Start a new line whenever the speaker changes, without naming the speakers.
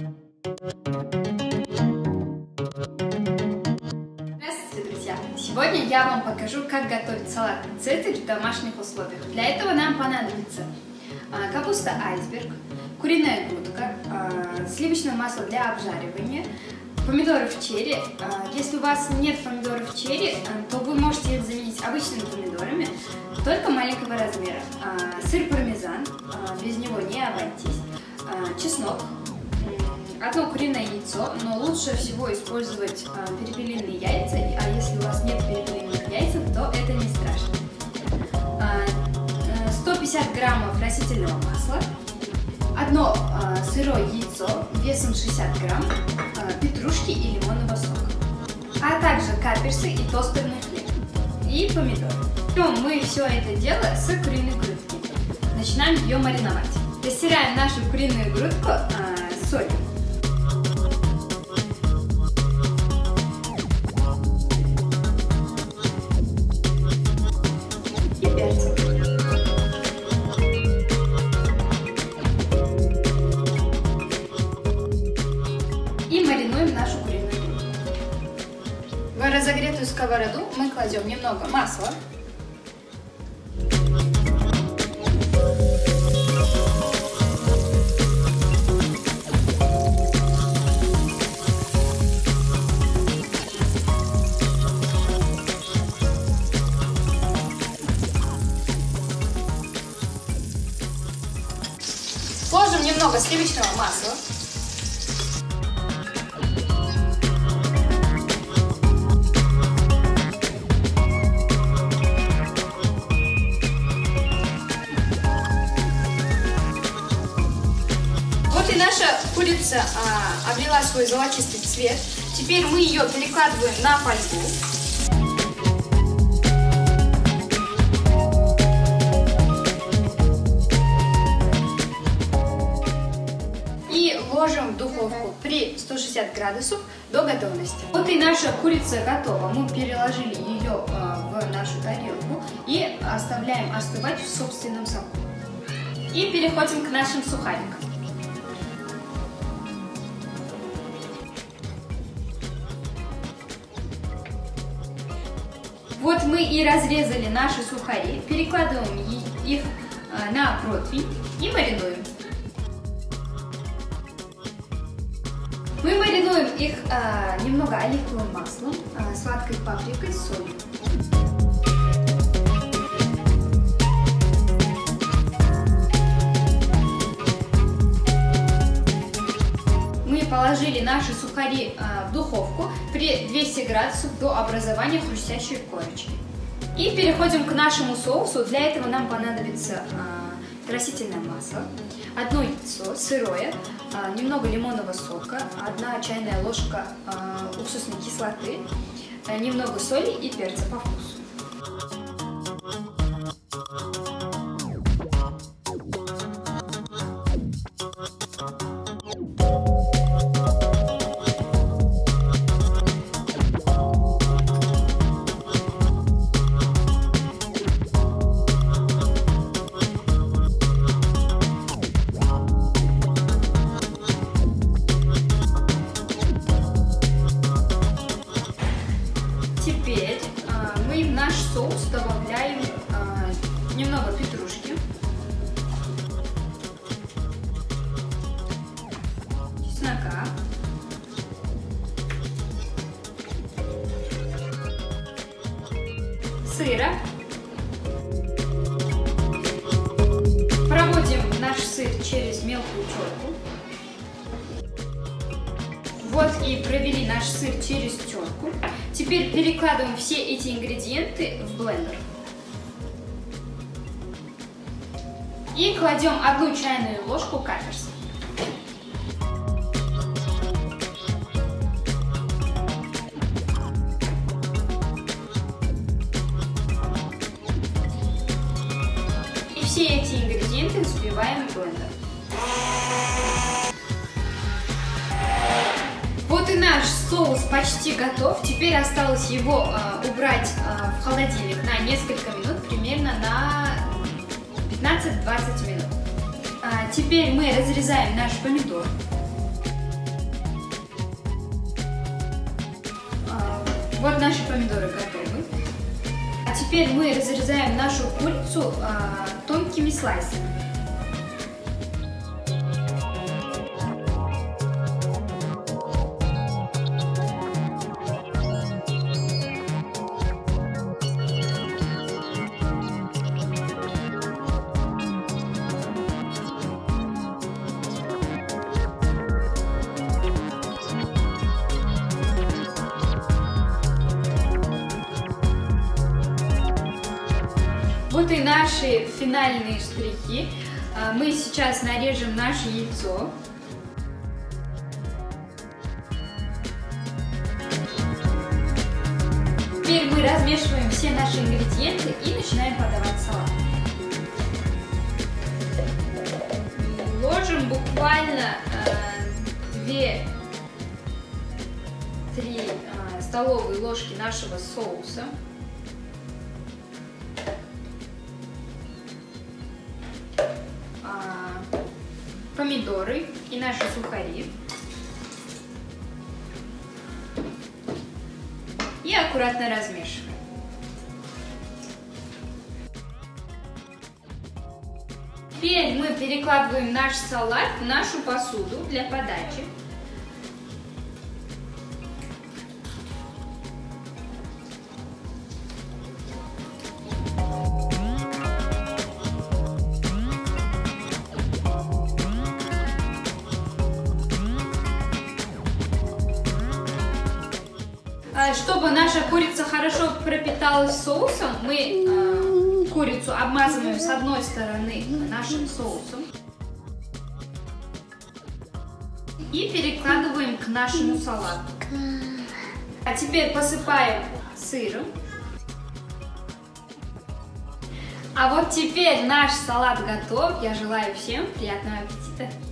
Здравствуйте, друзья! Сегодня я вам покажу, как готовить салат цезарь в домашних условиях. Для этого нам понадобится а, капуста айсберг, куриная грудка, а, сливочное масло для обжаривания, помидоры в черри. А, если у вас нет помидоров в черри, то вы можете их заменить обычными помидорами, только маленького размера. Сыр пармезан, без него не обойтись, чеснок, одно куриное яйцо, но лучше всего использовать а, перепелиные яйца, а если у вас нет перепелиных яиц, то это не страшно. А, 150 э, граммов растительного масла, одно а, сырое яйцо весом 60 грамм, а, петрушки и лимонного сока, а также каперсы и тостерный хлеб и помидоры. Мы все это дело с куриной грудки. Начинаем ее мариновать. Растираем нашу куриную грудку а, солью. Сковороду мы кладем немного масла. Ложим немного сливочного масла. Курица а, обрела свой золотистый цвет. Теперь мы ее перекладываем на фольгу. Ложим в духовку при 160 градусов до готовности. Вот и наша курица готова. Мы переложили ее а, в нашу тарелку и оставляем остывать в собственном соку. И переходим к нашим сухарикам. Вот мы и разрезали наши сухари, перекладываем их а, на противень и маринуем. Мы маринуем их а, немного оливковым маслом, а, сладкой паприкой, солью. положили наши сухари а, в духовку при 200 градусах до образования хрустящей корочки. И переходим к нашему соусу. Для этого нам понадобится а, красительное масло, одно яйцо сырое, а, немного лимонного сока, одна чайная ложка уксусной кислоты, немного соли и перца по вкусу. Добавляем а, немного петрушки. Чеснока. Сыра. Проводим наш сыр через мелкую терку. Вот и провели наш сыр через терку. Теперь перекладываем все эти ингредиенты в блендер. И кладем одну чайную ложку каперса. И все эти ингредиенты взбиваем в блендер. и наш соус почти готов. Теперь осталось его э, убрать э, в холодильник на несколько минут, примерно на 15-20 минут. А теперь мы разрезаем наш помидор. А, вот наши помидоры готовы. А теперь мы разрезаем нашу курицу а, тонкими слайсами. Наши финальные штрихи. А, мы сейчас нарежем наше яйцо. Теперь мы размешиваем все наши ингредиенты и начинаем подавать салат. Ложим буквально 2-3 а, столовые ложки нашего соуса. Помидоры и наши сухари. И аккуратно размешиваем. Теперь мы перекладываем наш салат в нашу посуду для подачи. Чтобы наша курица хорошо пропиталась соусом, мы э, курицу обмазываем с одной стороны нашим соусом и перекладываем к нашему салату. А теперь посыпаем сыром. А вот теперь наш салат готов. Я желаю всем приятного аппетита.